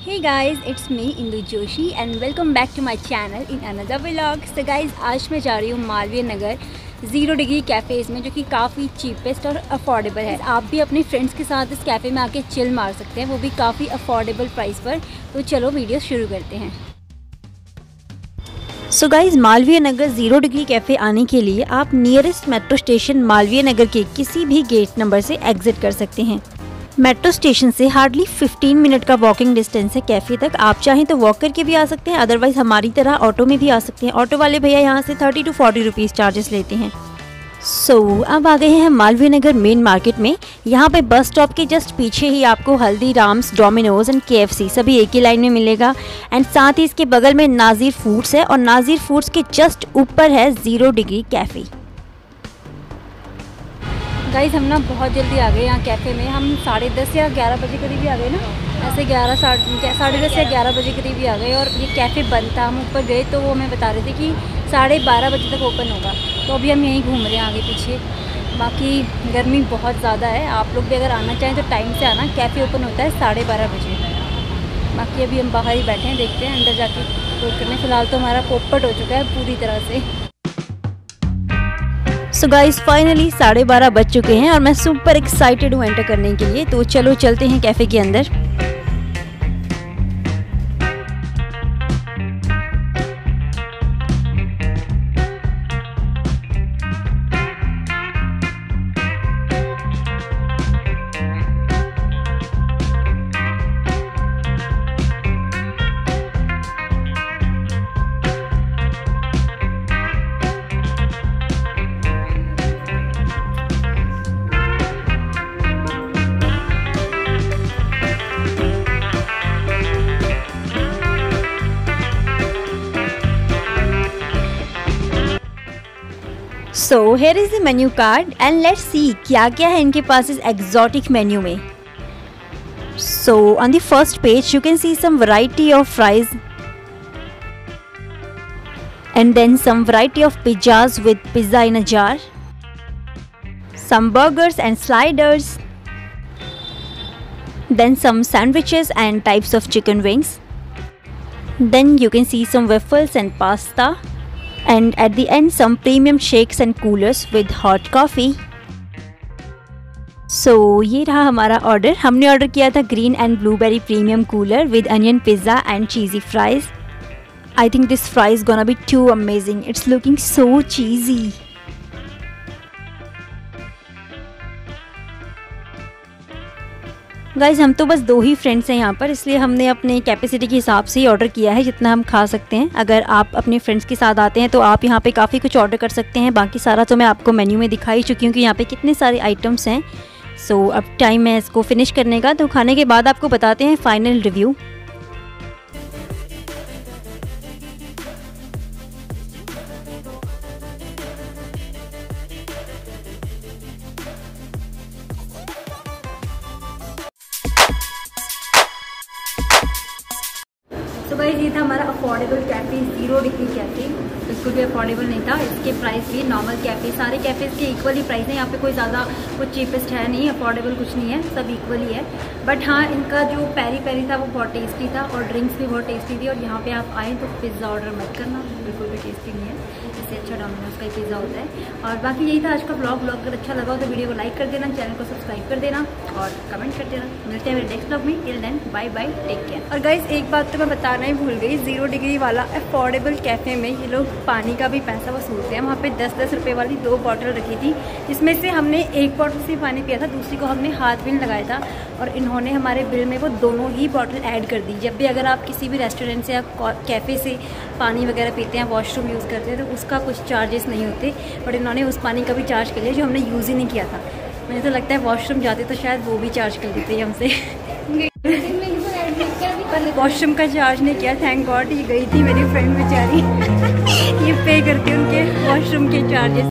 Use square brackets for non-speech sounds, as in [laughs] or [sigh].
Hey guys, it's me Indu Joshi and welcome back to my channel in another vlog. So guys, आज मैं जा रही हूँ Malviya Nagar zero degree cafes में जो कि काफ़ी चीपेस्ट और अफोर्डेबल है। आप भी अपने फ्रेंड्स के साथ इस कैफ़े में आके चिल मार सकते हैं वो भी काफ़ी अफोर्डेबल प्राइस पर। तो चलो वीडियो शुरू करते हैं। So guys Malviya Nagar zero degree cafe आने के लिए आप nearest metro station Malviya Nagar के किसी भी गेट नंबर से एग्जिट कर सकते हैं। मेट्रो स्टेशन से हार्डली 15 मिनट का वॉकिंग डिस्टेंस है कैफ़े तक। आप चाहें तो वॉक करके भी आ सकते हैं अदरवाइज़ हमारी तरह ऑटो में भी आ सकते हैं। ऑटो वाले भैया यहाँ से 30 टू 40 रुपीज़ चार्जेस लेते हैं। सो so, अब आ गए हैं मालवीय नगर मेन मार्केट में। यहाँ पे बस स्टॉप के जस्ट पीछे ही आपको हल्दी राम्स डोमिनोज एंड के सभी एक ही लाइन में मिलेगा। एंड साथ ही इसके बगल में नाजिर फूड्स है और नाजिर फूड्स के जस्ट ऊपर है ज़ीरो डिग्री कैफ़े गाइज़ हम ना बहुत जल्दी आ गए यहाँ कैफ़े में। हम साढ़े दस या ग्यारह बजे करीब ही आ गए ना। ऐसे ग्यारह साढ़े साढ़े दस या ग्यारह बजे करीब ही आ गए और ये कैफ़े बंद था। हम ऊपर गए तो वो हमें बता रहे थे कि साढ़े बारह बजे तक ओपन होगा। तो अभी हम यहीं घूम रहे हैं आगे पीछे। बाकी गर्मी बहुत ज़्यादा है। आप लोग भी अगर आना चाहें तो टाइम से आना। कैफ़े ओपन होता है साढ़े बारह बजे। बाकी अभी हम बाहर ही बैठे हैं, देखते हैं अंदर जाके। तो करने फ़िलहाल तो हमारा पोपट हो चुका है पूरी तरह से। सो गाइस फाइनली साढ़े बारह बज चुके हैं और मैं सुपर एक्साइटेड हूँ एंटर करने के लिए। तो चलो चलते हैं कैफ़े के अंदर। so here is the menu card and let's see क्या क्या है इनके पास इस एग्जॉटिक मेन्यू में so on the first page you can see some variety of fries and then some variety of pizzas with pizza in a jar some burgers and sliders then some sandwiches and types of chicken wings then you can see some waffles and pasta And at the end some premium shakes and coolers with hot coffee. So so, ये रहा हमारा order हमने order किया था green and blueberry premium cooler with onion pizza and cheesy fries I think this fries gonna be too amazing it's looking so cheesy guys हम तो बस दो ही फ्रेंड्स हैं यहाँ पर इसलिए हमने अपने कैपेसिटी के हिसाब से ही ऑर्डर किया है जितना हम खा सकते हैं। अगर आप अपने फ्रेंड्स के साथ आते हैं तो आप यहाँ पे काफ़ी कुछ ऑर्डर कर सकते हैं। बाकी सारा तो मैं आपको मेन्यू में दिखा ही चुकी हूँ कि यहाँ पे कितने सारे आइटम्स हैं। सो so, अब टाइम है इसको फिनिश करने का। तो खाने के बाद आपको बताते हैं फाइनल रिव्यू ये था, हमारा affordable cafe zero degree cafe बिल्कुल भी अफोर्डेबल नहीं था। इसके प्राइस भी नॉर्मल कैफ़े सारे कैफ़ेज़ के इक्वली प्राइस है। यहाँ पे कोई ज़्यादा कुछ चीपेस्ट है नहीं अफोर्डेबल कुछ नहीं है, सब इक्वल ही है। बट हाँ इनका जो पैरी पैरी था, वो बहुत टेस्टी था और ड्रिंक्स भी बहुत टेस्टी थी। और यहाँ पर आप आएँ तो पिज़्ज़ा ऑर्डर मत करना, बिल्कुल भी टेस्टी नहीं है। इससे अच्छा डोमिनोज का ही पिज़्ज़ा होता है। और बाकी यही था आज का ब्लॉग ब्लॉग अगर अच्छा लगा हो तो वीडियो को लाइक कर देना चैनल को सब्सक्राइब कर देना और कमेंट कर देना। मिलते हैं मेरे नेक्स्ट ब्लॉग में। Till then bye bye take care और गाइज़ एक बात तो मैं बताना ही भूल गई। ज़ीरो डिग्री वाला अफोर्डेबल कैफ़े में ये लोग पानी का भी पैसा वसूलते हैं। वहाँ पे दस दस रुपये वाली दो बॉटल रखी थी। जिसमें से हमने एक बॉटल से पानी पिया था, दूसरी को हमने हाथ भी लगाया था। और इन्होंने हमारे बिल में वो दोनों ही बॉटल ऐड कर दी। जब भी अगर आप किसी भी रेस्टोरेंट से या कैफ़े से पानी वगैरह पीते हैं वॉशरूम यूज़ करते हैं तो उसका कुछ चार्जेस नहीं होते। बट इन्होंने उस पानी का भी चार्ज कर लिया जो हमने यूज़ ही नहीं किया था। मुझे तो लगता है वॉशरूम जाते तो शायद वो भी चार्ज कर देते हमसे। पर वॉशरूम का चार्ज नहीं किया थैंक गॉड ये गई थी मेरी फ्रेंड बेचारी। [laughs] ये पे करती उनके वॉशरूम के चार्जेस